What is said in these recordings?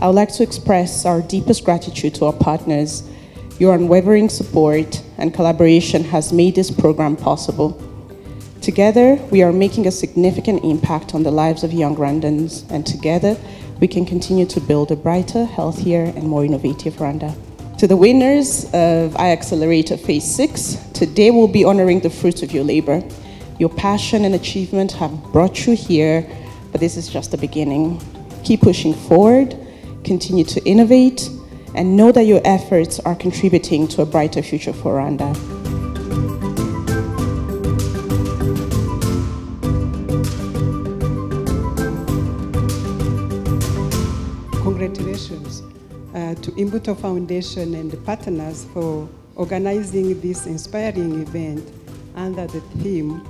I would like to express our deepest gratitude to our partners. Your unwavering support and collaboration has made this program possible. Together, we are making a significant impact on the lives of young Rwandans, and together, we can continue to build a brighter, healthier, and more innovative Rwanda. To the winners of iAccelerator Phase 6, today we'll be honoring the fruits of your labor. Your passion and achievement have brought you here, but this is just the beginning. Keep pushing forward, continue to innovate, and know that your efforts are contributing to a brighter future for Rwanda. Congratulations uh, to Imbuto Foundation and the partners for organizing this inspiring event under the theme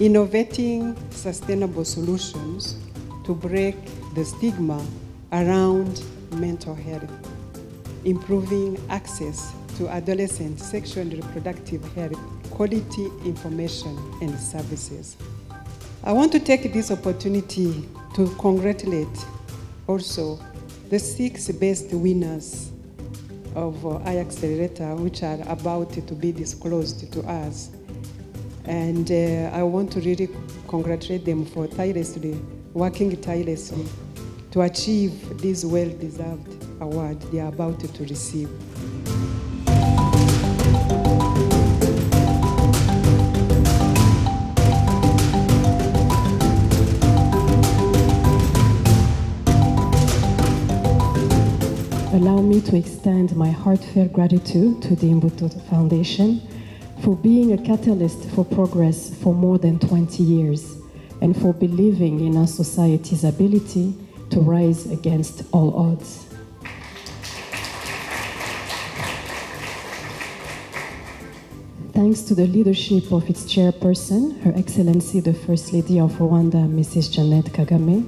Innovating Sustainable Solutions to Break the Stigma Around Mental Health, Improving Access to Adolescent Sexual and Reproductive Health Quality Information and Services. I want to take this opportunity to congratulate also the six best winners of uh, iAccelerator, which are about to be disclosed to us. And uh, I want to really congratulate them for tirelessly, working tirelessly to achieve this well-deserved award they are about to receive. Allow me to extend my heartfelt gratitude to the Imbuto Foundation for being a catalyst for progress for more than 20 years and for believing in our society's ability to rise against all odds. Thanks to the leadership of its chairperson, Her Excellency the First Lady of Rwanda, Mrs. Janet Kagame,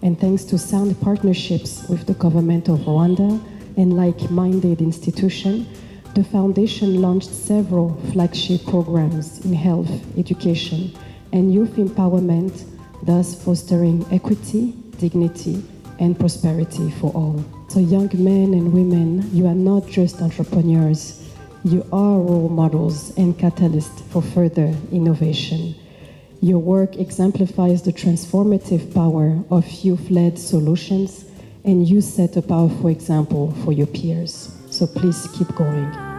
and thanks to sound partnerships with the government of Rwanda and like-minded institutions, the foundation launched several flagship programs in health, education, and youth empowerment, thus fostering equity, dignity, and prosperity for all. So young men and women, you are not just entrepreneurs, you are role models and catalysts for further innovation. Your work exemplifies the transformative power of youth-led solutions and you set a powerful example for your peers. So please keep going. Ah,